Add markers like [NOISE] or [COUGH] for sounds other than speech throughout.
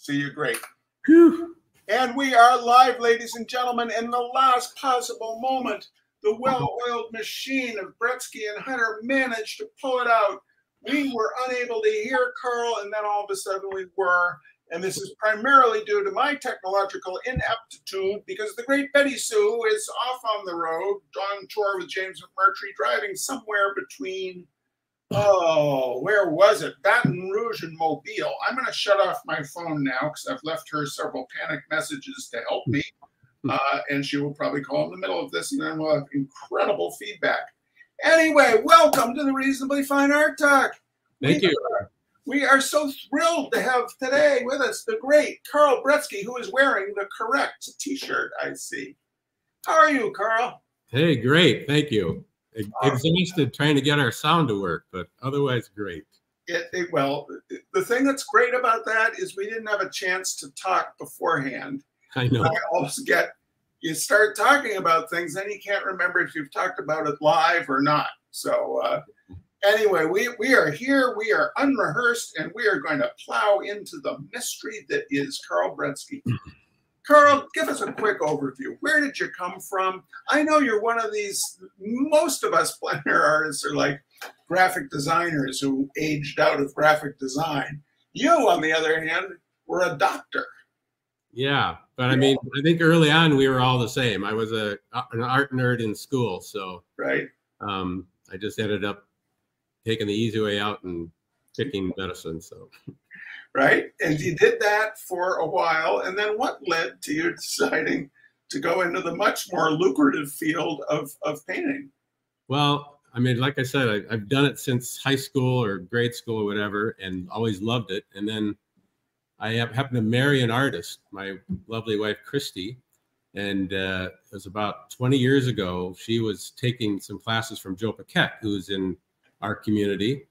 See you great. Whew. And we are live, ladies and gentlemen, in the last possible moment. The well oiled machine of Bretzke and Hunter managed to pull it out. We were unable to hear Carl, and then all of a sudden we were. And this is primarily due to my technological ineptitude because the great Betty Sue is off on the road on tour with James McMurtry, driving somewhere between Oh, where was it? Baton Rouge and Mobile. I'm going to shut off my phone now because I've left her several panic messages to help me. Uh, and she will probably call in the middle of this, and then we'll have incredible feedback. Anyway, welcome to the Reasonably Fine Art Talk. Thank we, you. We are so thrilled to have today with us the great Carl Bretzke, who is wearing the correct t shirt, I see. How are you, Carl? Hey, great. Thank you. Exhausted trying to get our sound to work, but otherwise great. It, it, well, the thing that's great about that is we didn't have a chance to talk beforehand. I know. I always get you start talking about things, then you can't remember if you've talked about it live or not. So uh, anyway, we we are here. We are unrehearsed, and we are going to plow into the mystery that is Carl Bretzke. [LAUGHS] Carl, give us a quick overview. Where did you come from? I know you're one of these, most of us [LAUGHS] plein air artists are like graphic designers who aged out of graphic design. You, on the other hand, were a doctor. Yeah, but I mean, I think early on we were all the same. I was a an art nerd in school, so right. Um, I just ended up taking the easy way out and picking medicine. So [LAUGHS] right? And you did that for a while. And then what led to you deciding to go into the much more lucrative field of, of painting? Well, I mean, like I said, I, have done it since high school or grade school or whatever, and always loved it. And then I happened to marry an artist, my lovely wife, Christy. And uh, it was about 20 years ago. She was taking some classes from Joe Paquette, who's in our community.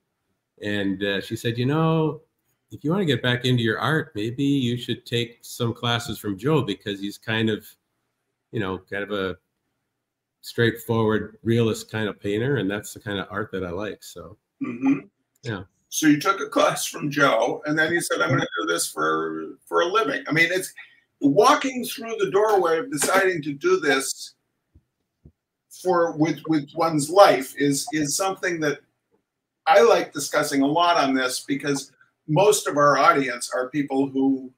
And uh, she said, You know, if you want to get back into your art, maybe you should take some classes from Joe because he's kind of, you know, kind of a straightforward realist kind of painter, and that's the kind of art that I like. So, mm-hmm. yeah. So you took a class from Joe, and then you said, "I'm going to do this for for a living." I mean, it's walking through the doorway of deciding to do this for with with one's life is is something that I like discussing a lot on this because most of our audience are people who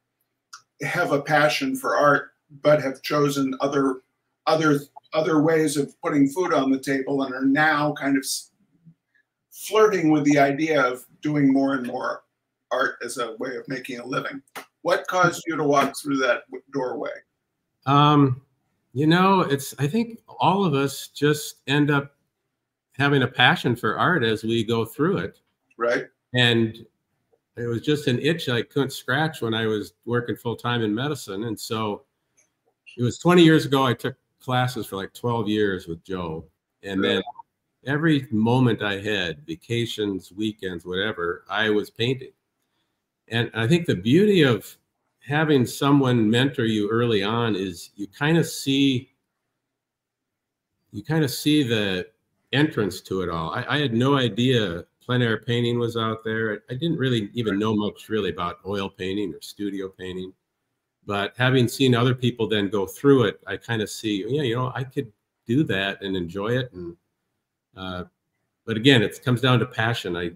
have a passion for art but have chosen other other other ways of putting food on the table and are now kind of flirting with the idea of doing more and more art as a way of making a living. What caused you to walk through that doorway? Um, you know, it's I think all of us just end up having a passion for art as we go through it. Right. And it was just an itch I couldn't scratch when I was working full time in medicine. And so it was 20 years ago. I took classes for like 12 years with Joe. And then every moment I had, vacations, weekends, whatever, I was painting. And I think the beauty of having someone mentor you early on is you kind of see you kind of see the entrance to it all. I, I had no idea plein air painting was out there. I didn't really even know much really about oil painting or studio painting, but having seen other people then go through it, I kind of see, yeah, you know, I could do that and enjoy it. And uh, but again, it comes down to passion. I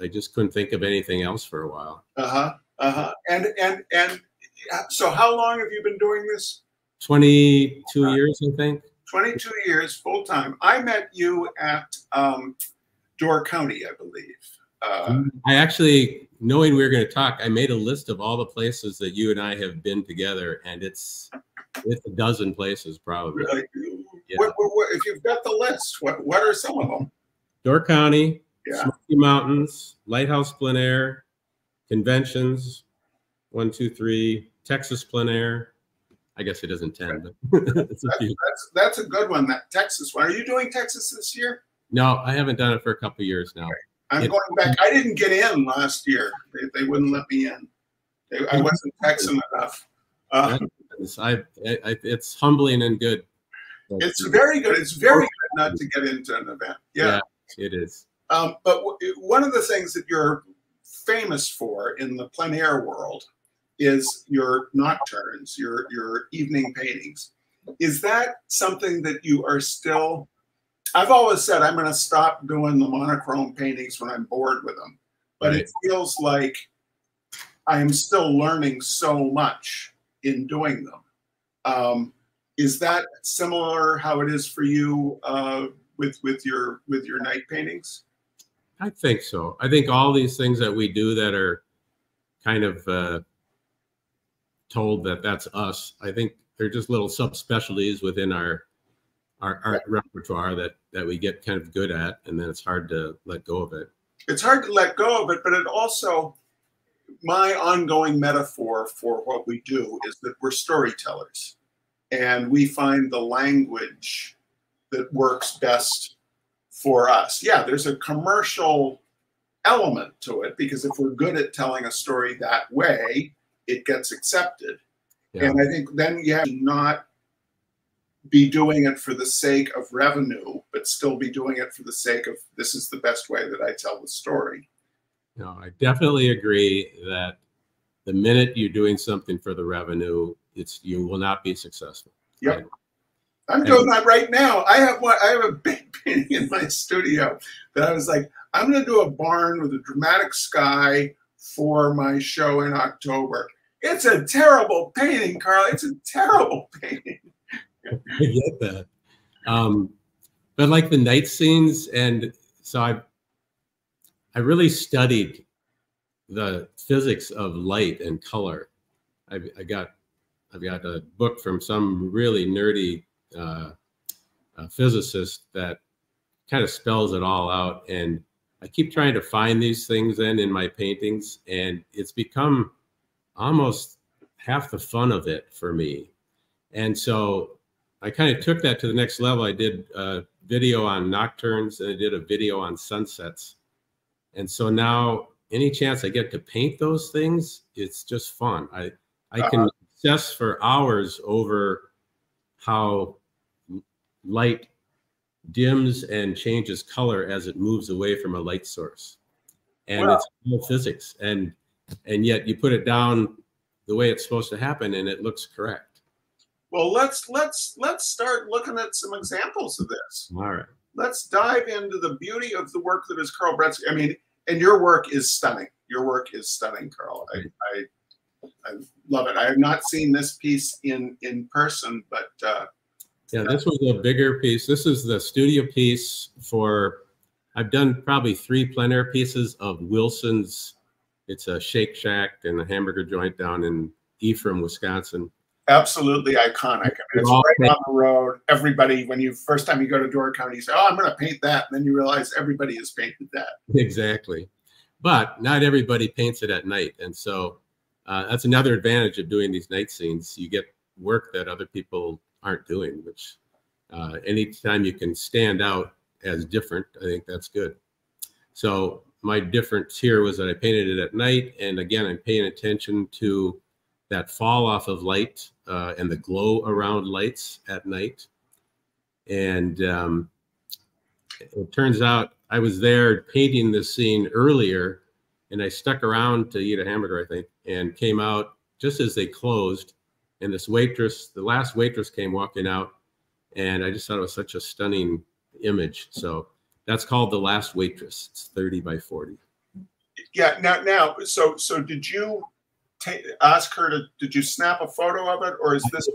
I just couldn't think of anything else for a while. Uh huh. Uh huh. And and and so, how long have you been doing this? Twenty-two uh, years, I think. Twenty-two years, full time. I met you at um, Door County, I believe. Uh, I actually, knowing we were going to talk, I made a list of all the places that you and I have been together, and it's it's a dozen places probably. Really? Yeah. What, what, what, if you've got the list, what what are some of them? Door County, yeah. Smoky Mountains, Lighthouse Plein Air, conventions, one, two, three, Texas Plein Air. I guess it isn't ten, but [LAUGHS] that's, that's, that's a good one. That Texas one. Are you doing Texas this year? No, I haven't done it for a couple years now. I'm it, going back. I didn't get in last year. They, they wouldn't let me in. They, I wasn't Texan enough. Uh, I, I, it's humbling and good. It's very good. It's very good not to get into an event. Yeah, yeah it is. Um, but one of the things that you're famous for in the plein air world is your nocturnes, your your evening paintings. Is that something that you are still? I've always said I'm going to stop doing the monochrome paintings when I'm bored with them, but right. it feels like I am still learning so much in doing them. Um, is that similar how it is for you uh, with with your with your night paintings? I think so. I think all these things that we do that are kind of uh, told that that's us. I think they're just little subspecialties within our our, our repertoire that that we get kind of good at, and then it's hard to let go of it. It's hard to let go of it, but it also my ongoing metaphor for what we do is that we're storytellers, and we find the language that works best for us. Yeah, there's a commercial element to it because if we're good at telling a story that way, it gets accepted. Yeah. And I think then you have to not be doing it for the sake of revenue, but still be doing it for the sake of this is the best way that I tell the story. No, I definitely agree that the minute you're doing something for the revenue, it's you will not be successful. Yep. Right? I'm doing that right now. I have one. I have a [LAUGHS] big painting in my studio that I was like, I'm going to do a barn with a dramatic sky for my show in October. It's a terrible painting, Carl. It's a terrible [LAUGHS] painting. I get that. Um, but like the night scenes, and so I, I really studied the physics of light and color. I, I got, I've got a book from some really nerdy uh, physicist that kind of spells it all out. And I keep trying to find these things then in my paintings, and it's become almost half the fun of it for me. And so I kind of took that to the next level. I did a video on nocturnes and I did a video on sunsets. And so now any chance I get to paint those things, it's just fun. I, I can uh -huh. obsess for hours over how light dims and changes color as it moves away from a light source. And wow. it's real physics. And and yet you put it down the way it's supposed to happen and it looks correct. Well, let's let's let's start looking at some examples of this. All right. Let's dive into the beauty of the work that is Carl Bretzke. I mean, and your work is stunning. Your work is stunning, Carl. I, I, I love it. I have not seen this piece in in person, but uh, yeah, this was a bigger piece. This is the studio piece for, I've done probably three plein air pieces of Wilson's. It's a Shake Shack and a hamburger joint down in Ephraim, Wisconsin. Absolutely iconic. I mean, it's right on the road. Everybody, when you first time you go to Door County, you say, "Oh, I'm going to paint that," and then you realize everybody has painted that. Exactly, but not everybody paints it at night, and so uh, that's another advantage of doing these night scenes. You get work that other people aren't doing, which uh, anytime you can stand out as different, I think that's good. So my difference here was that I painted it at night. And again, I'm paying attention to that fall off of light uh, and the glow around lights at night. And um, it turns out I was there painting this scene earlier and I stuck around to eat a hamburger, I think, and came out just as they closed and this waitress, the last waitress came walking out, and I just thought it was such a stunning image. So that's called the last waitress. It's 30 by 40. Yeah. Now, now, so so did you ask her to? Did you snap a photo of it, or is this?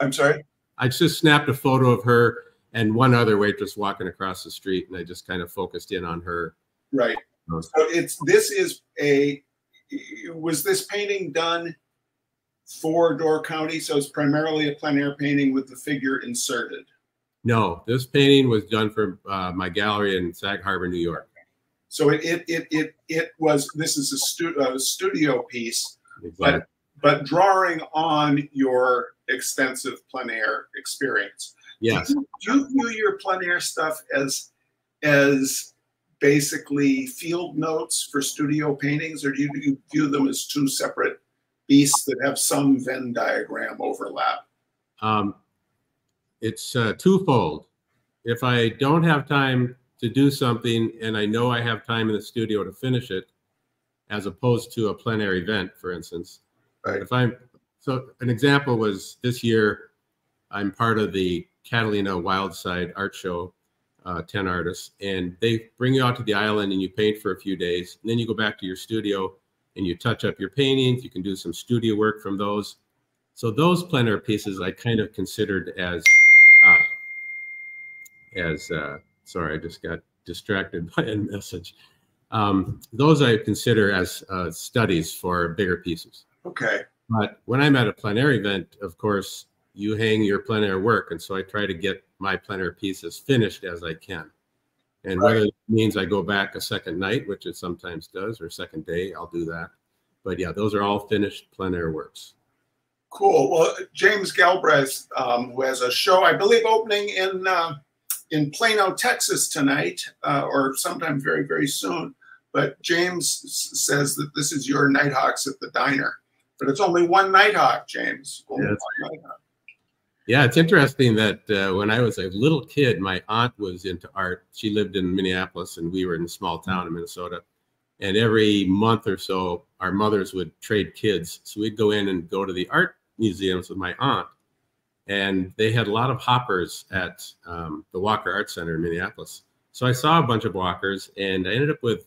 I'm sorry. I just snapped a photo of her and one other waitress walking across the street, and I just kind of focused in on her. Right. So it's this is a was this painting done for Door County? So it's primarily a plein air painting with the figure inserted. No, this painting was done for uh, my gallery in Sag Harbor, New York. So it it it it, it was. This is a, stu- a studio piece, exactly. but but drawing on your extensive plein air experience. Yes. Do you, you view your plein air stuff as as basically field notes for studio paintings, or do you, do you view them as two separate beasts that have some Venn diagram overlap? Um, it's uh, twofold. If I don't have time to do something and I know I have time in the studio to finish it, as opposed to a plein air event, for instance. Right. If I'm so an example was this year, I'm part of the Catalina Wildside Art Show, uh, 10 artists, and they bring you out to the island and you paint for a few days. And then you go back to your studio and you touch up your paintings. You can do some studio work from those. So those plein air pieces I kind of considered as, uh, as uh, sorry, I just got distracted [LAUGHS] by a message. Um, those I consider as uh, studies for bigger pieces. Okay. But when I'm at a plein air event, of course, you hang your plein air work. And so I try to get my plein air pieces finished as I can. And Right. whether it means I go back a second night, which it sometimes does, or second day, I'll do that. But yeah, those are all finished plein air works. Cool. Well, James Galbraith, um, who has a show, I believe, opening in uh, in Plano, Texas tonight, uh, or sometime very, very soon. But James says that this is your Nighthawks at the diner, but it's only one Nighthawk, James. Only Yes. one Nighthawk. Yeah, it's interesting that uh, when I was a little kid, my aunt was into art. She lived in Minneapolis, and we were in a small town in Minnesota. And every month or so, our mothers would trade kids. So we'd go in and go to the art museums with my aunt. And they had a lot of hoppers at um, the Walker Art Center in Minneapolis. So I saw a bunch of walkers, and I ended up with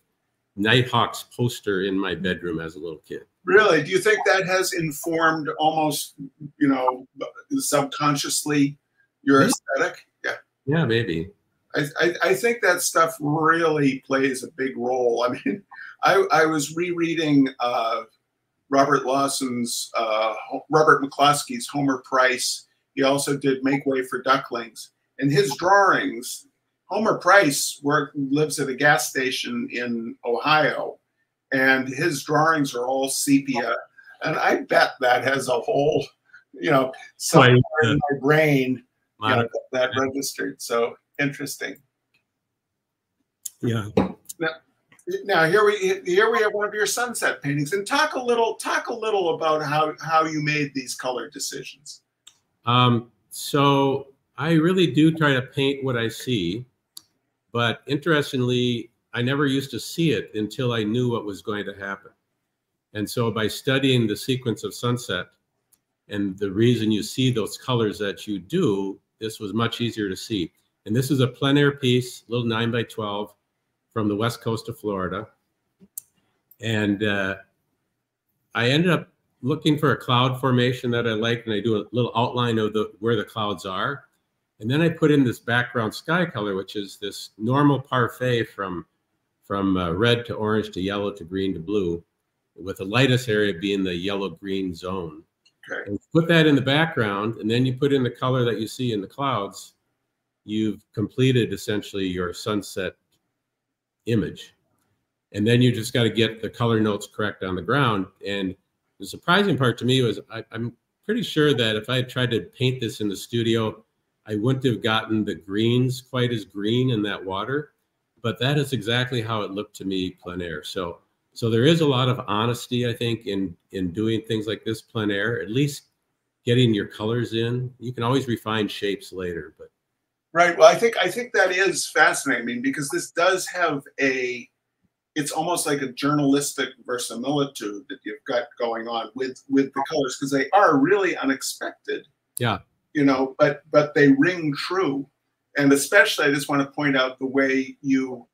Nighthawks poster in my bedroom as a little kid. Really? Do you think that has informed almost, you know, subconsciously your aesthetic? Yeah. Yeah, maybe. I, I, I think that stuff really plays a big role. I mean, [LAUGHS] I, I was rereading uh, Robert Lawson's, uh, Robert McCloskey's Homer Price. He also did Make Way for Ducklings. And his drawings, Homer Price work, lives at a gas station in Ohio, and his drawings are all sepia. And I bet that has a whole, you know, somewhere Quite, in my brain you know, that registered. So interesting. yeah. Now, Now here we here we have one of your sunset paintings, and talk a little talk a little about how how you made these color decisions. Um, so I really do try to paint what I see, but interestingly, I never used to see it until I knew what was going to happen. And so by studying the sequence of sunset and the reason you see those colors that you do, this was much easier to see. And this is a plein air piece, little nine by 12 from the west coast of Florida. And uh, I ended up looking for a cloud formation that I like, and I do a little outline of the where the clouds are. And then I put in this background sky color, which is this normal parfait from from uh, red to orange to yellow to green to blue, with the lightest area being the yellow green zone. Okay. And put that in the background, and then you put in the color that you see in the clouds. You've completed essentially your sunset image. And then you just got to get the color notes correct on the ground. And the surprising part to me was I, I'm pretty sure that if I had tried to paint this in the studio, I wouldn't have gotten the greens quite as green in that water. But that is exactly how it looked to me plein air. So so there is a lot of honesty, I think, in in doing things like this plein air, at least getting your colors in. You can always refine shapes later, but Right. Well, I think I think that is fascinating. Because this does have a it's almost like a journalistic verisimilitude that you've got going on with with the colors because they are really unexpected. Yeah. You know, but but they ring true. And especially I just want to point out the way you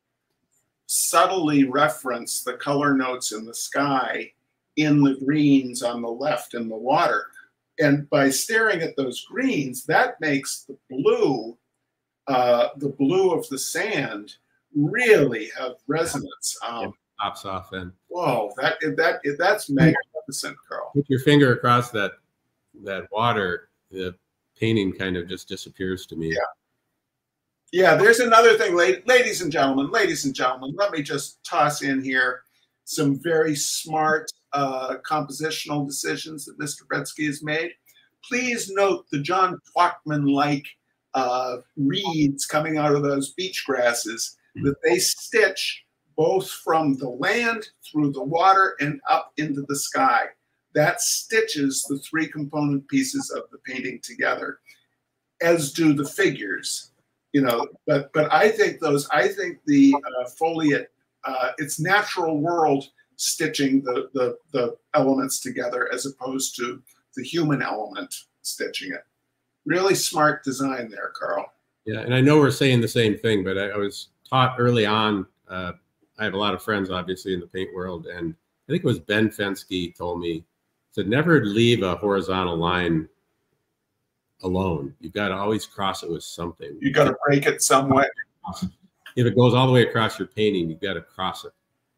subtly reference the color notes in the sky in the greens on the left in the water. And by staring at those greens, that makes the blue uh, the blue of the sand really have resonance. Um, pops off and whoa, that that that's magnificent, Carl. put your finger across that that water, the painting kind of just disappears to me. Yeah. Yeah, there's another thing, ladies and gentlemen. Ladies and gentlemen, let me just toss in here some very smart uh, compositional decisions that Mr. Bretzke has made. Please note the John Twachtman-like uh, reeds coming out of those beach grasses that they stitch both from the land through the water and up into the sky. That stitches the three component pieces of the painting together, as do the figures. You know, but but I think those I think the uh, foliate, uh, its natural world stitching the, the, the elements together as opposed to the human element stitching it. Really smart design there, Carl. Yeah, and I know we're saying the same thing, but I, I was taught early on. Uh, I have a lot of friends, obviously, in the paint world, and I think it was Ben Fenske told me to never leave a horizontal line alone. You've got to always cross it with something. You've got to break it somewhere. If it goes all the way across your painting, you've got to cross it.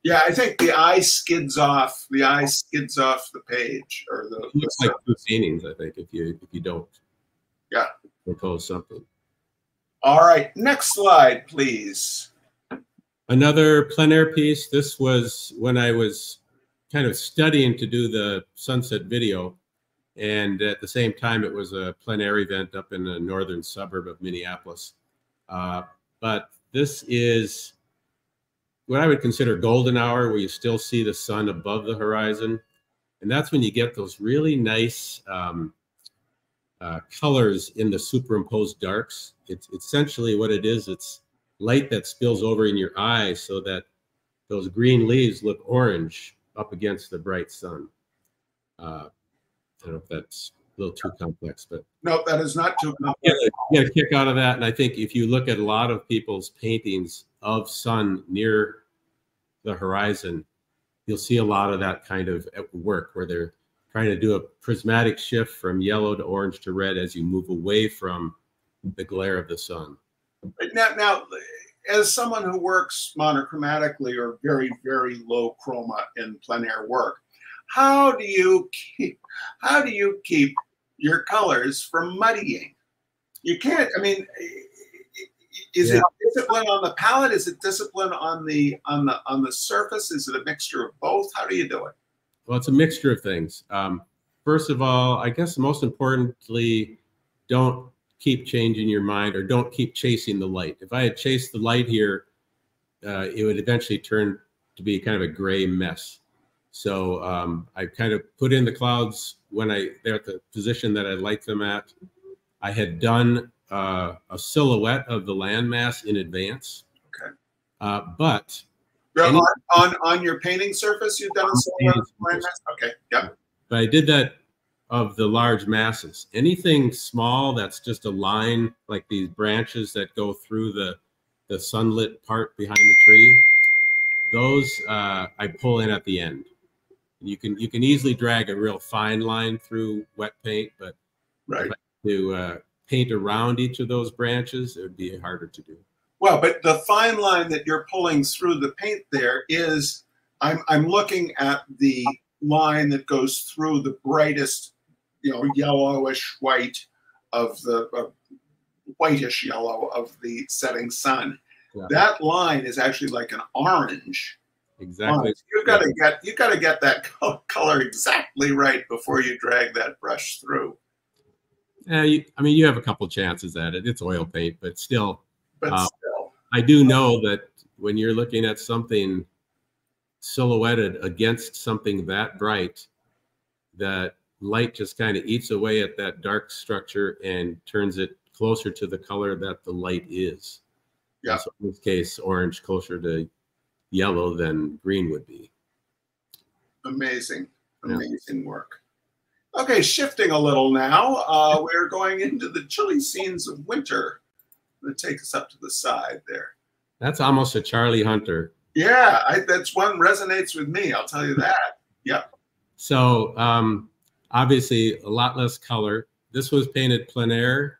Yeah, I think the eye skids off. The eye skids off the page or the. It looks like two paintings. I think if you if you don't. Yeah. Propose something. All right, next slide, please. Another plein air piece. This was when I was kind of studying to do the sunset video. And at the same time, it was a plein air event up in the northern suburb of Minneapolis. Uh, but this is what I would consider golden hour, where you still see the sun above the horizon. And that's when you get those really nice um, uh, colors in the superimposed darks. It's essentially what it is. It's light that spills over in your eye so that those green leaves look orange up against the bright sun. Uh, I don't know if that's a little too complex, but no, that is not too complex. Get a, get a kick out of that, and I think if you look at a lot of people's paintings of sun near the horizon, you'll see a lot of that kind of work where they're trying to do a prismatic shift from yellow to orange to red as you move away from the glare of the sun. Now, now as someone who works monochromatically or very, very low chroma in plein air work, how do you keep how do you keep your colors from muddying? You can't. I mean, is yeah. it discipline on the palette? Is it discipline on the on the on the surface? Is it a mixture of both? How do you do it? Well, it's a mixture of things. Um, first of all, I guess most importantly, don't keep changing your mind or don't keep chasing the light. If I had chased the light here, uh, it would eventually turn to be kind of a gray mess. So um, I kind of put in the clouds when I they're at the position that I like them at. I had done uh, a silhouette of the landmass in advance. Okay. Uh, but any, on, on, on your painting surface, you've done a. Okay. Yep. But I did that of the large masses. Anything small that's just a line, like these branches that go through the the sunlit part behind the tree, those uh, I pull in at the end. You can you can easily drag a real fine line through wet paint, but right. to uh, paint around each of those branches, it would be harder to do. Well, but the fine line that you're pulling through the paint there is, I'm I'm looking at the line that goes through the brightest you know yellowish white of the uh, whitish yellow of the setting sun. Yeah. That line is actually like an orange. Exactly. You've got to get you got to get that color exactly right before you drag that brush through. Yeah, you, I mean, you have a couple chances at it. It's oil paint, but still. But uh, still. I do know that when you're looking at something silhouetted against something that bright, that light just kind of eats away at that dark structure and turns it closer to the color that the light is. Yeah. So in this case, orange closer to yellow than green would be. Amazing, amazing yeah. work. Okay, shifting a little now, uh, we're going into the chilly scenes of winter. I'm going to take us up to the side there. That's almost a Charlie Hunter. Yeah, I, that's one resonates with me. I'll tell you that. Yep. So um, obviously a lot less color. This was painted plein air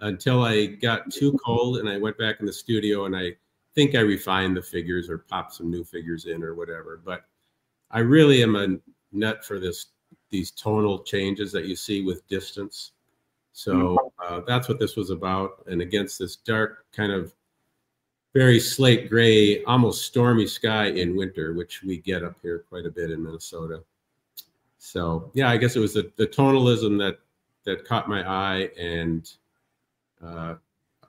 until I got too cold and I went back in the studio and I think I refined the figures or popped some new figures in or whatever. But I really am a nut for this these tonal changes that you see with distance. So mm-hmm. uh, that's what this was about. And against this dark kind of very slate gray, almost stormy sky in winter, which we get up here quite a bit in Minnesota. So yeah, I guess it was the, the tonalism that that caught my eye and uh,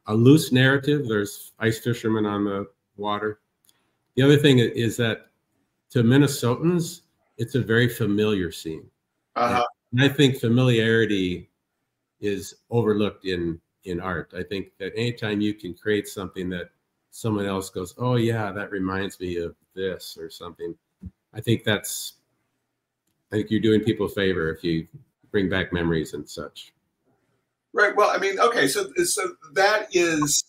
a loose narrative. There's ice fishermen on the water. The other thing is that to Minnesotans, it's a very familiar scene. Uh-huh. And I think familiarity is overlooked in in art. I think that anytime you can create something that someone else goes, "Oh yeah, that reminds me of this" or something, I think that's, I think you're doing people a favor if you bring back memories and such. Right. Well, I mean, okay, so so that is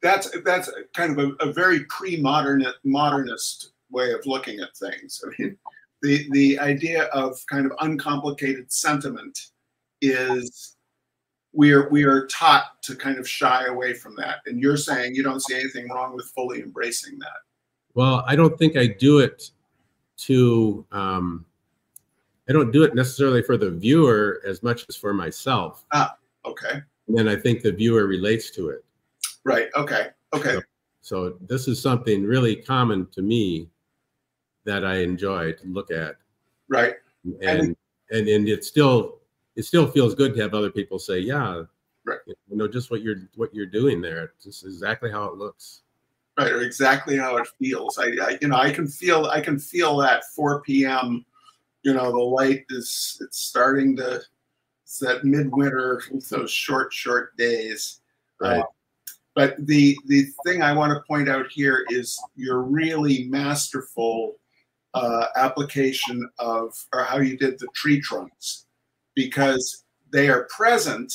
that's that's kind of a, a very pre-modern modernist way of looking at things. I mean, the the idea of kind of uncomplicated sentiment is we are we are taught to kind of shy away from that. And you're saying you don't see anything wrong with fully embracing that. Well, I don't think I do it to um, I don't do it necessarily for the viewer as much as for myself. Ah, okay. And then I think the viewer relates to it. Right. Okay. Okay. So, so this is something really common to me that I enjoy to look at. Right. And and and it still it still feels good to have other people say, yeah, right. You know, just what you're what you're doing there. Is exactly how it looks. Right, or exactly how it feels. I, I you know I can feel I can feel that 4 p.m you know the light is it's starting to it's that midwinter [LAUGHS] those short short days right. Uh, but the the thing i want to point out here is your really masterful uh, application of or how you did the tree trunks because they are present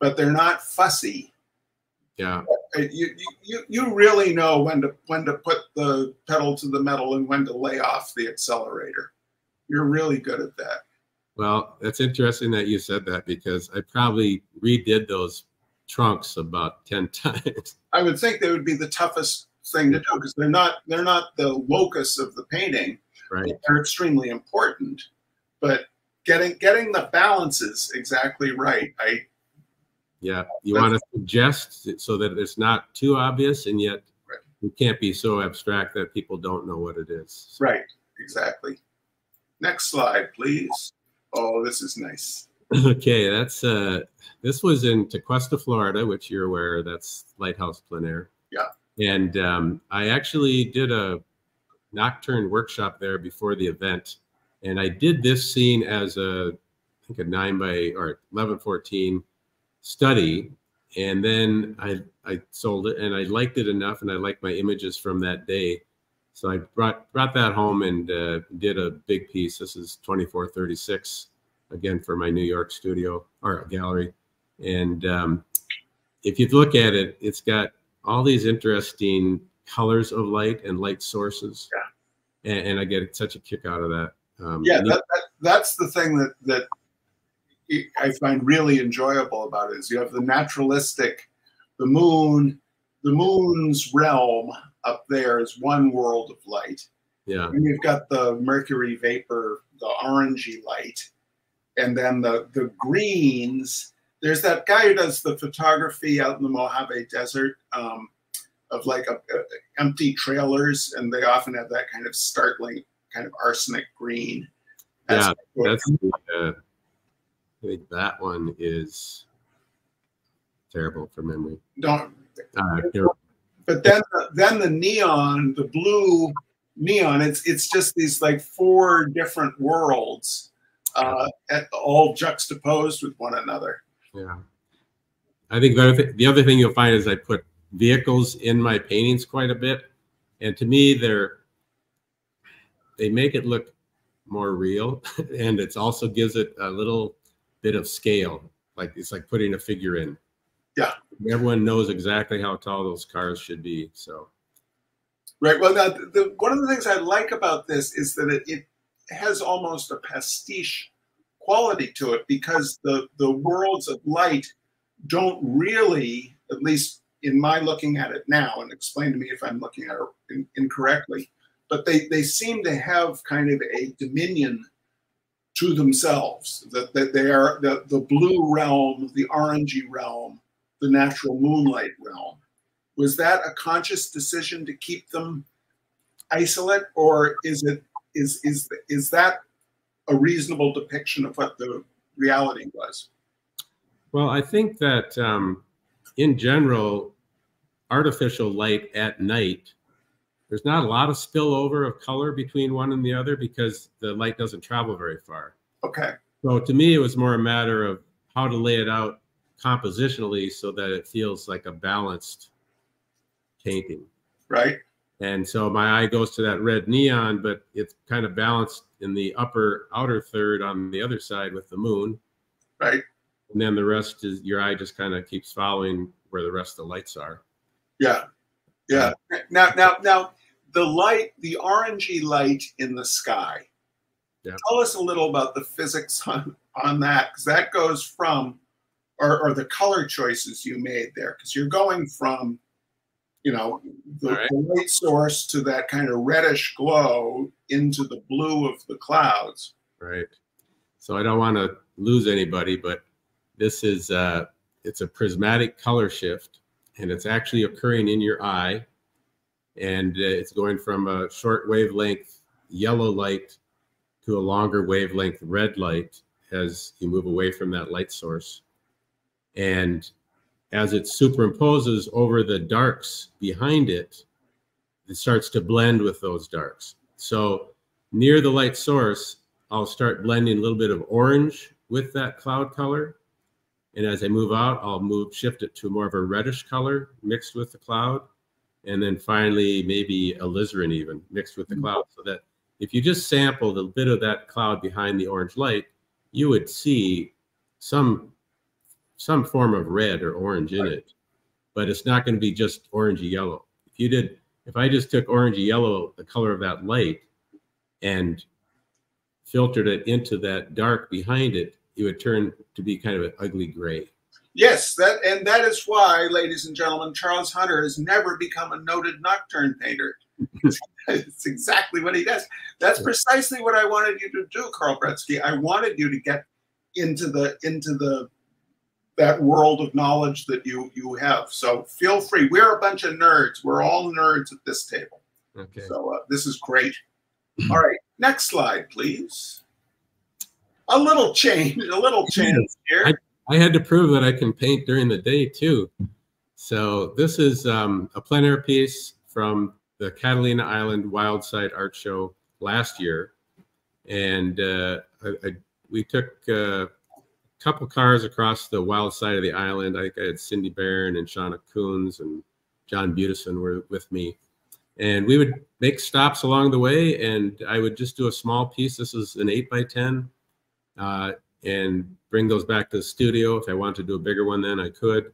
but they're not fussy yeah uh, you, you you really know when to when to put the pedal to the metal and when to lay off the accelerator you're really good at that. Well, that's interesting that you said that because I probably redid those trunks about 10 [LAUGHS] times. I would think they would be the toughest thing to do because they're not they're not the locus of the painting. Right. They're extremely important. But getting getting the balances exactly right. I yeah, you want to suggest so that it's not too obvious and yet right. it can't be so abstract that people don't know what it is. Right, exactly. Next slide, please. Oh, this is nice. Okay, that's uh this was in Tequesta, Florida, which you're aware that's Lighthouse Plein Air. Yeah. And um, I actually did a nocturne workshop there before the event. And I did this scene as a I think a nine by or eleven fourteen study. And then I I sold it and I liked it enough and I liked my images from that day so I brought brought that home and uh, did a big piece. This is 2436, again for my New York studio or gallery. And um, if you look at it, it's got all these interesting colors of light and light sources. Yeah. And, and I get such a kick out of that. Um, yeah, that, that, that's the thing that that I find really enjoyable about it is you have the naturalistic, the moon, the moon's realm up there is one world of light. Yeah. And you've got the mercury vapor, the orangey light, and then the the greens. There's that guy who does the photography out in the Mojave Desert um, of like a, a, empty trailers, and they often have that kind of startling kind of arsenic green. Yeah, that's uh, I think that one is terrible for memory. Don't. Uh, but then then the neon, the blue neon, it's it's just these like four different worlds, uh, at, all juxtaposed with one another. Yeah, I think the other, th the other thing you'll find is I put vehicles in my paintings quite a bit, and to me they're they make it look more real, [LAUGHS] and it also gives it a little bit of scale, like it's like putting a figure in. Yeah. Everyone knows exactly how tall those cars should be. So. Right. Well, now the, one of the things I like about this is that it, it has almost a pastiche quality to it because the the worlds of light don't really, at least in my looking at it now, and explain to me if I'm looking at it in, incorrectly, but they they seem to have kind of a dominion to themselves that, that they are the, the blue realm the orangey realm the natural moonlight realm. Was that a conscious decision to keep them isolate, or is it is is is that a reasonable depiction of what the reality was? Well, I think that um, in general, artificial light at night, there's not a lot of spillover of color between one and the other because the light doesn't travel very far. Okay. So to me, it was more a matter of how to lay it out compositionally so that it feels like a balanced painting. Right. And so my eye goes to that red neon, but it's kind of balanced in the upper outer third on the other side with the moon. Right. And then the rest is your eye just kind of keeps following where the rest of the lights are. Yeah. Yeah. Now, now, now, the light, the orangey light in the sky. Yeah. Tell us a little about the physics on, on that, because that goes from, or, or the color choices you made there, because you're going from, you know, the, Right. the light source to that kind of reddish glow into the blue of the clouds. Right. So I don't want to lose anybody, but this is uh it's a prismatic color shift and it's actually occurring in your eye and uh, it's going from a short wavelength yellow light to a longer wavelength red light as you move away from that light source. And as it superimposes over the darks behind it, it starts to blend with those darks. So near the light source, I'll start blending a little bit of orange with that cloud color. And as I move out, I'll move shift it to more of a reddish color mixed with the cloud. And then finally, maybe alizarin even mixed with the Mhm. cloud. So that if you just sampled a bit of that cloud behind the orange light, you would see some some form of red or orange in it. But it's not going to be just orangey yellow. If you did, if I just took orangey yellow, the color of that light, and filtered it into that dark behind it, it would turn to be kind of an ugly gray. Yes, that and that is why, ladies and gentlemen, Charles Hunter has never become a noted nocturne painter. [LAUGHS] it's exactly what he does. That's precisely what I wanted you to do, Carl Bretzke. I wanted you to get into the into the that world of knowledge that you you have. So feel free. We're a bunch of nerds. We're all nerds at this table. Okay. So uh, this is great. [CLEARS THROAT] All right, next slide, please. A little change, a little change here. I had to prove that I can paint during the day too. So this is um, a plein air piece from the Catalina Island Wildside Art Show last year, and uh, I, I, we took uh, couple cars across the wild side of the island. I think I had Cindy Baron and Shauna Coons and John Budicin were with me, and we would make stops along the way, and I would just do a small piece. This is an eight by ten. Uh, and bring those back to the studio. If I wanted to do a bigger one, then I could.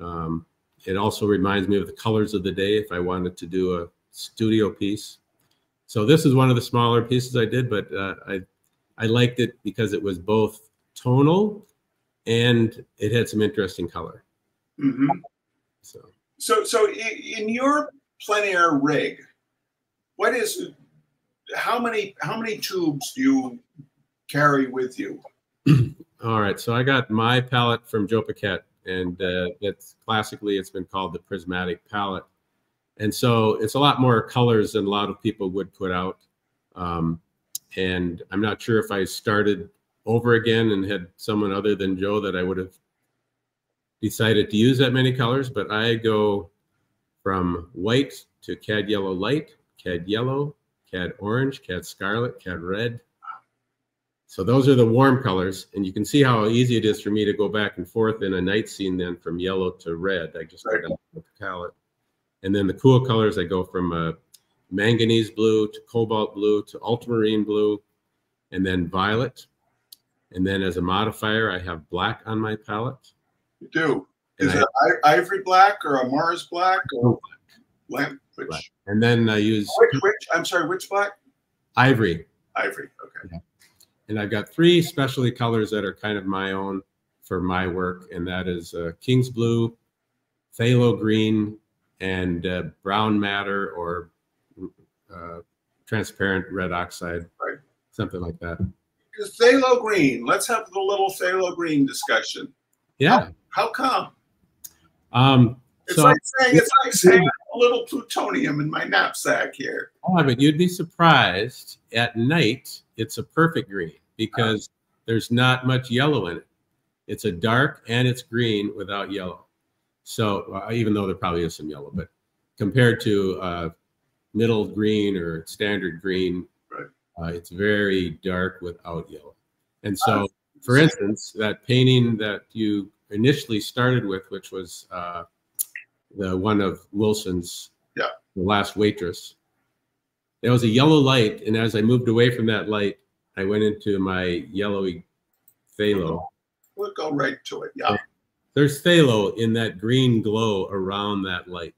Um, it also reminds me of the colors of the day if I wanted to do a studio piece. So this is one of the smaller pieces I did, but uh, I I liked it because it was both tonal and it had some interesting color. Mhm. So So, so in your plein air rig, what is how many how many tubes do you carry with you? [CLEARS THROAT] all right, so I got my palette from Joe Paquette, and uh, it's classically it's been called the prismatic palette. and so it's a lot more colors than a lot of people would put out um, and i'm not sure if i started over again and had someone other than joe that i would have decided to use that many colors but i go from white to cad yellow light cad yellow cad orange cad scarlet cad red so those are the warm colors and you can see how easy it is for me to go back and forth in a night scene then from yellow to red i just Right. got the palette and then the cool colors, I go from uh, manganese blue to cobalt blue to ultramarine blue, and then violet. And then as a modifier, I have black on my palette. You do. And, Is I- it ivory black or a Mars black or lamp? Which, Black. and then I use which, which? I'm sorry, which black? ivory. Ivory. Okay. And I've got three specialty colors that are kind of my own for my work, and that is uh, King's Blue, Phthalo Green, and uh, Brown Madder or uh, transparent red oxide, Right. something like that. Phthalo green. Let's have the little phthalo green discussion. Yeah. How come? Um, It's so, like saying it's like saying a little plutonium in my knapsack here. oh, but you'd be surprised at night, it's a perfect green because there's not much yellow in it. It's a dark and it's green without yellow. So uh, even though there probably is some yellow, but compared to uh, middle green or standard green. Uh, it's very dark without yellow. And so, for instance, that painting that you initially started with, which was uh, the one of Wilson's Yeah. The last waitress. There was a yellow light, and as I moved away from that light, I went into my yellowy phthalo. We'll go right to it. Yeah. There's phthalo in that green glow around that light.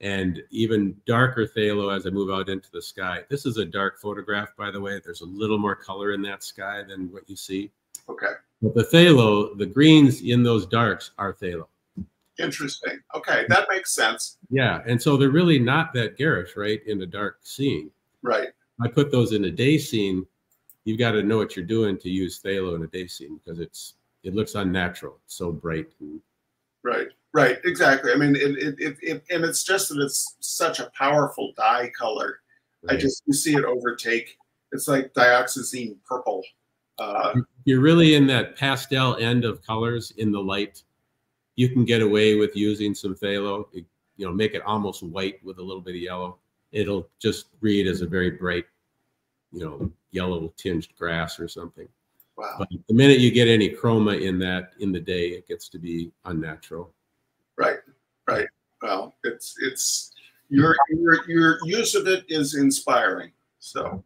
And even darker phthalo as I move out into the sky. This is a dark photograph, by the way. There's a little more color in that sky than what you see. Okay. But the phthalo, the greens in those darks are phthalo. Interesting. Okay, that makes sense. Yeah, and so they're really not that garish, right, in a dark scene. Right. I put those in a day scene. You've got to know what you're doing to use phthalo in a day scene because it's it looks unnatural. It's so bright. And, Right. Right. Exactly. I mean, it, it, it, it and it's just that it's such a powerful dye color. I just you see it overtake. It's like dioxazine purple. Uh, you're really in that pastel end of colors in the light. You can get away with using some phthalo. You know, make it almost white with a little bit of yellow. It'll just read as a very bright, you know, yellow tinged grass or something. wow. But the minute you get any chroma in that in the day, it gets to be unnatural. Right. Well, it's it's your your your use of it is inspiring. So,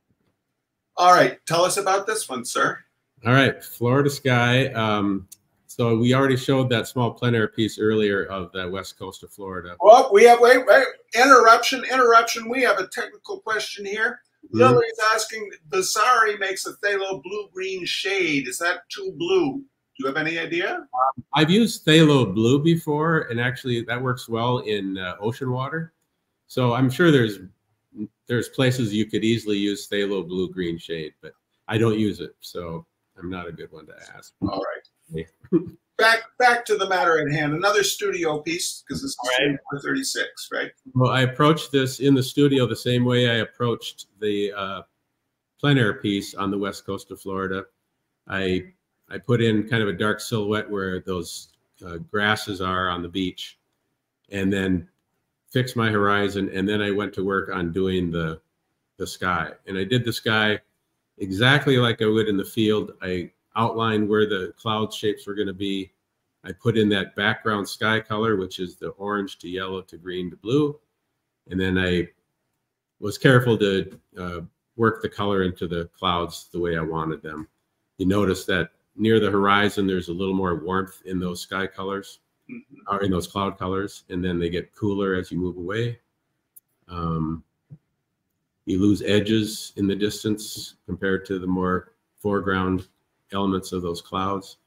all right, tell us about this one, sir. All right, Florida sky. Um, so we already showed that small plein air piece earlier of the west coast of Florida. Well, we have wait wait interruption interruption. We have a technical question here. Lily's asking, Vasari makes a phthalo blue green shade. Is that too blue? Do you have any idea? I've used phthalo blue before, and actually that works well in uh, ocean water. So I'm sure there's there's places you could easily use phthalo blue green shade, but I don't use it, so I'm not a good one to ask. All right. [LAUGHS] back back to the matter at hand. Another studio piece because this is All right. 36, right? Well, I approached this in the studio the same way I approached the uh, plein air piece on the west coast of Florida. I I put in kind of a dark silhouette where those uh, grasses are on the beach, and then fixed my horizon, and then I went to work on doing the the sky. And I did the sky exactly like I would in the field. I outlined where the cloud shapes were going to be. I put in that background sky color, which is the orange to yellow to green to blue. And then I was careful to uh, work the color into the clouds the way I wanted them. You notice that near the horizon, there's a little more warmth in those sky colors Mhm. or in those cloud colors, and then they get cooler as you move away. Um, you lose edges in the distance compared to the more foreground elements of those clouds.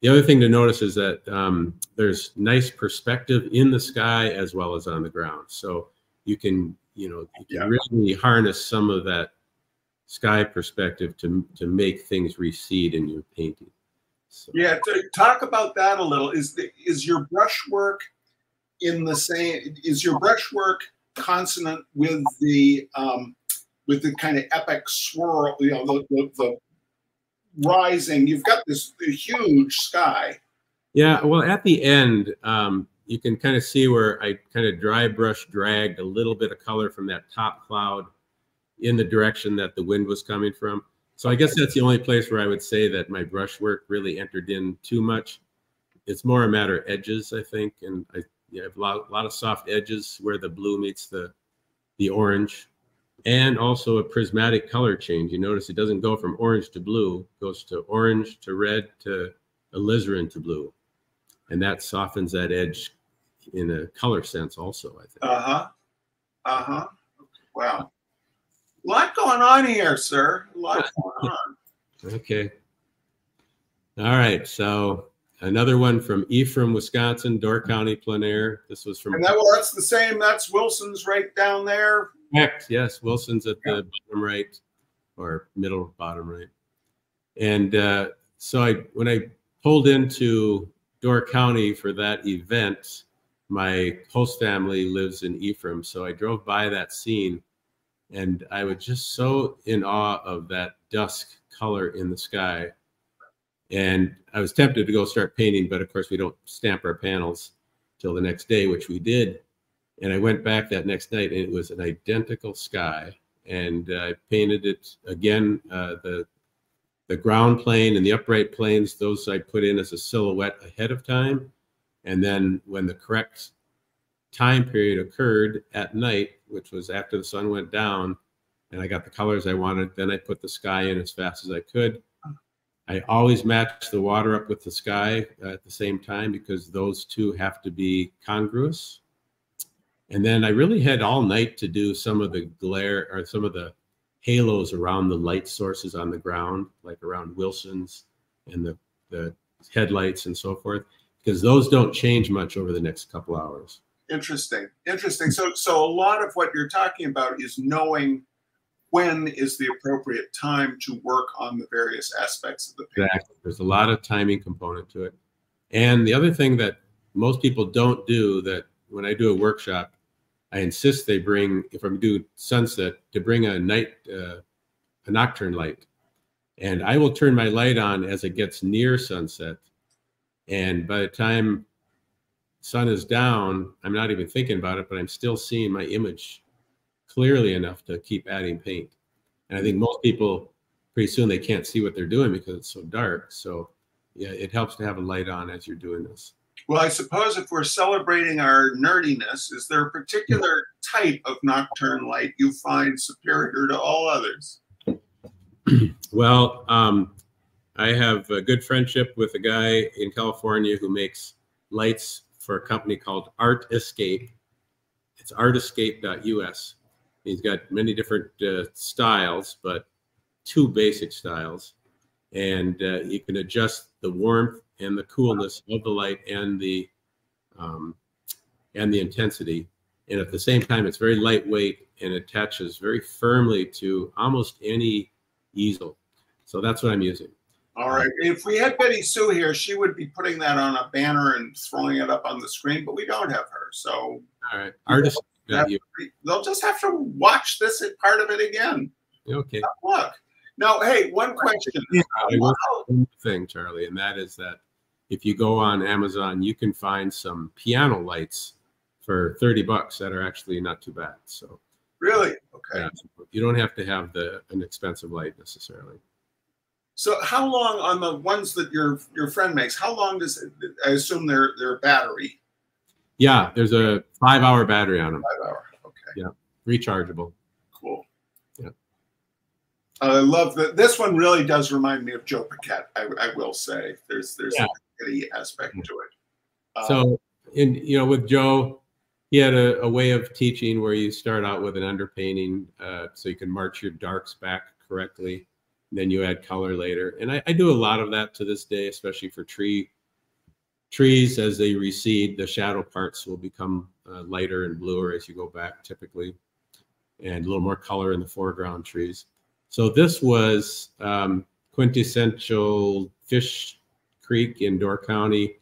The other thing to notice is that um, there's nice perspective in the sky as well as on the ground. So you can, you know, you can Yeah. really harness some of that sky perspective to to make things recede in your painting. So, Yeah, to talk about that a little. Is the is your brushwork in the same? Is your brushwork consonant with the um, with the kind of epic swirl? You know, the, the, the rising. You've got this huge sky. Yeah, well, at the end, um, you can kind of see where I kind of dry brush dragged a little bit of color from that top cloud in the direction that the wind was coming from. So I guess that's the only place where I would say that my brushwork really entered in too much. It's more a matter of edges, I think, and I I have a lot, a lot of soft edges where the blue meets the the orange, and also a prismatic color change. You notice it doesn't go from orange to blue; it goes to orange to red to alizarin to blue and that softens that edge in a color sense also i think Uh huh. Uh huh. Wow. A lot going on here, sir. A lot going on. okay all right so another one from ephraim wisconsin door county plein air this was from And that well, that's the same. That's Wilson's right down there. correct yes wilson's at the bottom right or middle bottom right and uh, so i when i pulled into door county for that event my host family lives in ephraim so i drove by that scene and I was just so in awe of that dusk color in the sky. And I was tempted to go start painting, but of course we don't stamp our panels till the next day, which we did. And I went back that next night, and it was an identical sky. And I painted it again. Uh, the the ground plane and the upright planes, those I put in as a silhouette ahead of time. And then when the correct time period occurred at night, which was after the sun went down, and I got the colors I wanted. Then I put the sky in as fast as I could. I always match the water up with the sky uh, at the same time because those two have to be congruous. And then I really had all night to do some of the glare or some of the halos around the light sources on the ground, like around Wilson's and the, the headlights and so forth, because those don't change much over the next couple hours. Interesting. Interesting. So so a lot of what you're talking about is knowing when is the appropriate time to work on the various aspects of the painting. Exactly. There's a lot of timing component to it. And the other thing that most people don't do that when I do a workshop, I insist they bring, if I'm doing sunset, to bring a night, uh, a nocturne light. And I will turn my light on as it gets near sunset. And by the time sun is down, I'm not even thinking about it, but I'm still seeing my image clearly enough to keep adding paint. And I think most people pretty soon they can't see what they're doing because it's so dark. So yeah, it helps to have a light on as you're doing this. Well, I suppose if we're celebrating our nerdiness, is there a particular type of nocturne light you find superior to all others? [CLEARS THROAT] well, um, I have a good friendship with a guy in California who makes lights for a company called Art Escape. It's artescape.us. He's got many different uh, styles, but two basic styles. And uh, you can adjust the warmth and the coolness of the light and the um, and the intensity. And at the same time, it's very lightweight and attaches very firmly to almost any easel. So that's what I'm using. All right. If we had Betty Sue here, she would be putting that on a banner and throwing it up on the screen, but we don't have her. So, all right. Artist, they'll just have to watch this part of it again. Okay. Look. Now, hey, one question. Yeah, one thing, Charlie, and that is that if you go on Amazon, you can find some piano lights for 30 bucks that are actually not too bad. So, really? Okay. Yeah, you don't have to have the an expensive light necessarily. So how long on the ones that your your friend makes? How long does I assume their their battery? Yeah, there's a five hour battery on them. Five hour. Okay. Yeah, rechargeable. Cool. Yeah. I love that. This one really does remind me of Joe Paquet. I, I will say there's there's yeah. a aspect to it. Um, so in you know with Joe, he had a, a, way of teaching where you start out with an underpainting, uh, so you can march your darks back correctly then you add color later. And I, I, do a lot of that to this day, especially for tree trees as they recede, the shadow parts will become uh, lighter and bluer as you go back typically, and a little more color in the foreground trees. So this was um, quintessential Fish Creek in Door County.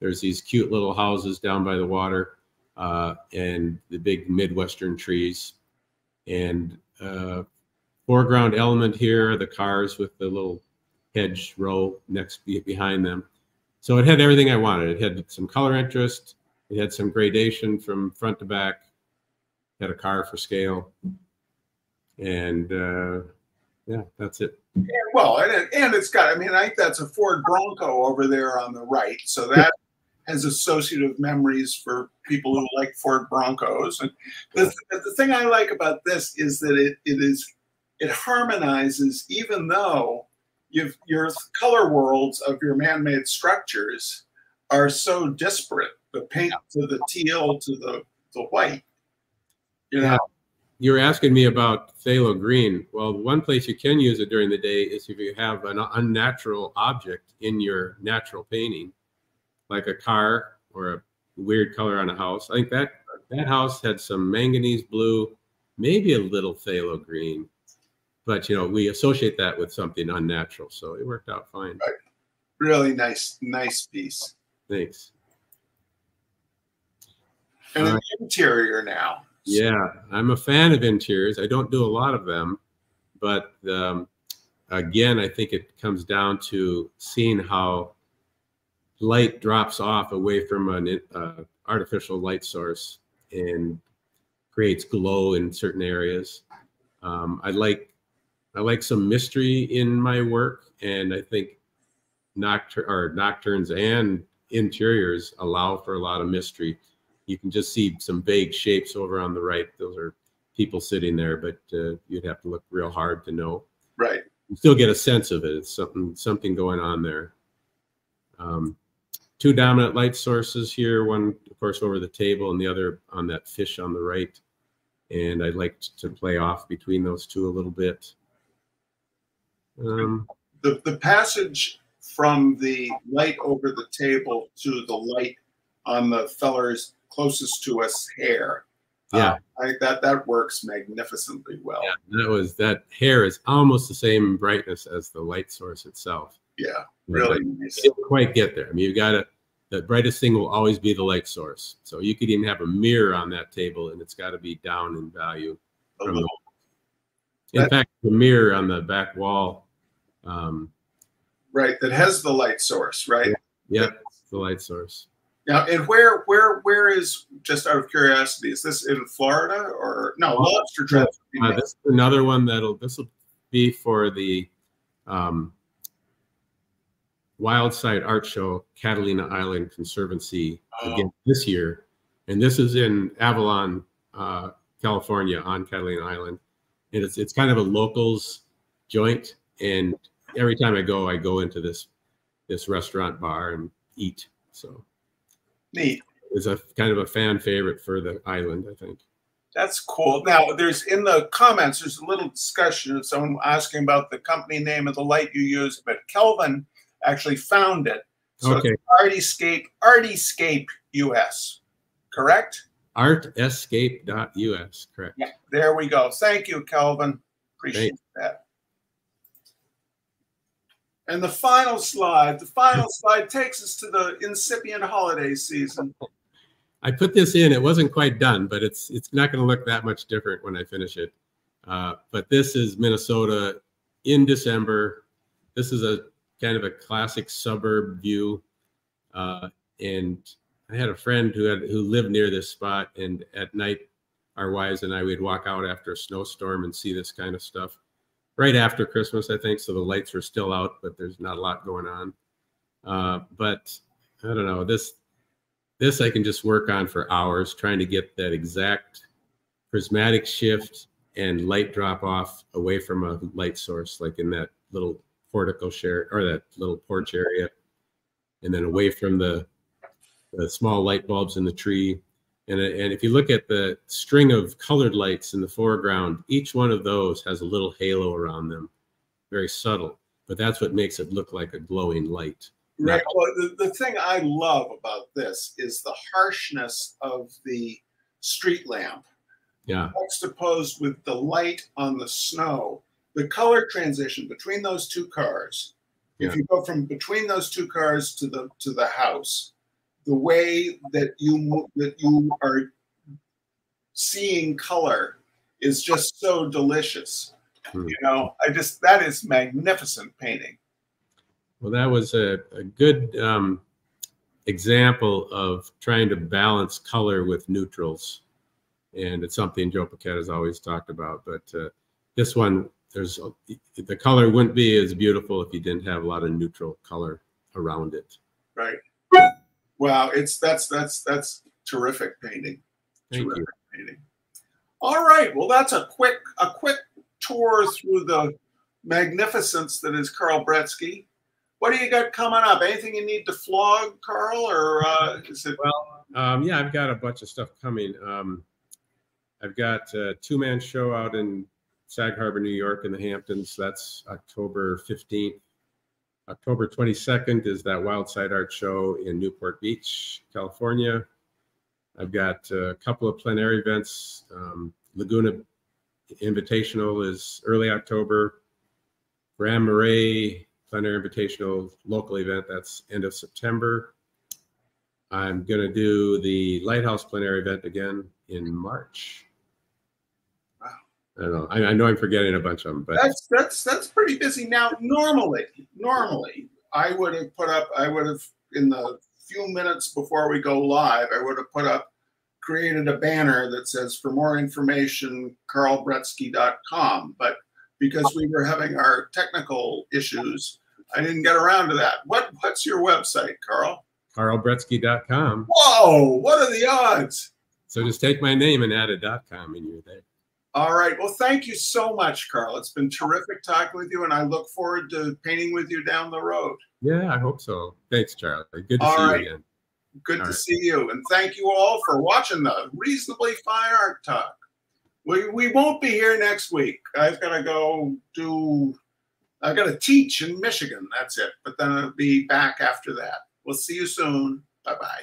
There's these cute little houses down by the water uh, and the big Midwestern trees. And uh, foreground element here, the cars with the little hedge row next behind them. So it had everything I wanted. It had some color interest. It had some gradation from front to back. It had a car for scale. And uh, yeah, that's it. Yeah, well, and, it, and it's got, I mean, I think that's a Ford Bronco over there on the right. So that has associative memories for people who like Ford Broncos. And the, the thing I like about this is that it, it is it harmonizes even though your color worlds of your man-made structures are so disparate. The pink to the teal to the, the white. You know. You're asking me about phthalo green. Well, one place you can use it during the day is if you have an unnatural object in your natural painting, like a car or a weird color on a house. I think that that house had some manganese blue, maybe a little phthalo green but you know we associate that with something unnatural so it worked out fine. Right. really nice nice piece. Thanks. And an interior now. Yeah i'm a fan of interiors. I don't do a lot of them but um, again i think it comes down to seeing how light drops off away from an uh, artificial light source and creates glow in certain areas. Um, i like I like some mystery in my work, and I think noctur- or nocturnes and interiors allow for a lot of mystery. you can just see some vague shapes over on the right. Those are people sitting there, but uh, you'd have to look real hard to know. Right. You still get a sense of it. It's something something going on there. Um, two dominant light sources here. One, of course, over the table, and the other on that fish on the right. And I like to play off between those two a little bit. Um, The, the passage from the light over the table to the light on the feller's closest to us hair. Yeah. Uh, I think that that works magnificently well. yeah, that was that hair is almost the same brightness as the light source itself. Yeah, really nice. you didn't quite get there. I mean, you got to the brightest thing will always be the light source. So you could even have a mirror on that table, and it's got to be down in value. A little- in That- fact, the mirror on the back wall, um, Right, that has the light source, right? yeah, the light source. Now, and where, where, where is? Just out of curiosity, is this in Florida or no? Lobster Trap. Uh, this is another one that'll this will be for the um, Wild Side Art Show, Catalina Island Conservancy Oh. again this year, and this is in Avalon, uh, California, on Catalina Island, and it's it's kind of a locals joint, and every time I go, I go into this this restaurant bar and eat. So Neat. it's a kind of a fan favorite for the island, I think. That's cool. Now, there's in the comments, there's a little discussion of someone asking about the company name of the light you use, but Kelvin actually found it. So Okay. it's Artescape, Artescape US, correct? Artescape.us, correct. Yeah. There we go. Thank you, Kelvin. Appreciate that. And the final slide, the final [LAUGHS] slide takes us to the incipient holiday season. I put this in. It wasn't quite done, but it's it's not going to look that much different when I finish it. Uh, but this is Minnesota in December. This is a kind of a classic suburb view, uh, and I had a friend who had who lived near this spot, and at night, our wives and I would walk out after a snowstorm and see this kind of stuff. Right after Christmas, I think, so the lights were still out, but there's not a lot going on. Uh, but I don't know this this I can just work on for hours trying to get that exact prismatic shift and light drop off away from a light source, like in that little porte cochere or that little porch area, and then away from the, the small light bulbs in the tree. And, uh, and if you look at the string of colored lights in the foreground, each one of those has a little halo around them, very subtle, but that's what makes it look like a glowing light. Right. Well, the, the thing I love about this is the harshness of the street lamp Yeah. juxtaposed with the light on the snow. The color transition between those two cars, Yeah. if you go from between those two cars to the to the house, the way that you that you are seeing color is just so delicious. Hmm. You know, I just that is magnificent painting. Well, that was a, a good um, example of trying to balance color with neutrals. And it's something Joe Paquet has always talked about. But uh, this one, there's the color wouldn't be as beautiful if you didn't have a lot of neutral color around it. Right. Wow, it's that's that's that's terrific painting. Thank you. terrific painting. All right. Well, that's a quick a quick tour through the magnificence that is Carl Bretzke. What do you got coming up? Anything you need to flog, Carl, or uh, is it? Well, um, yeah, I've got a bunch of stuff coming. Um, I've got a two man show out in Sag Harbor, New York, in the Hamptons. That's October 15th. October 22nd is that Wildside Art Show in Newport Beach, California. I've got a couple of plein air events. Um, Laguna Invitational is early October. Grand Marais Plein Air Invitational local event, that's end of September. I'm going to do the Lighthouse Plein Air event again in March. I don't know. I, I know I'm forgetting a bunch of them, but That's that's that's pretty busy now. Normally, normally I would have put up. I would have in the few minutes before we go live. I would have put up, created a banner that says for more information, carlbretzke.com. But because we were having our technical issues, I didn't get around to that. What what's your website, Carl? carlbretzke.com. Whoa, what are the odds? So just take my name and add a .com and you're there. All right. Well, thank you so much, Carl. It's been terrific talking with you, and I look forward to painting with you down the road. Yeah, I hope so. Thanks, Charlie. Good to All see right. you again. Good All to right. see you. And thank you all for watching the Reasonably Fine Art Talk. We, we won't be here next week. I've got to go do, I've got to teach in Michigan. That's it. But then I'll be back after that. We'll see you soon. Bye bye.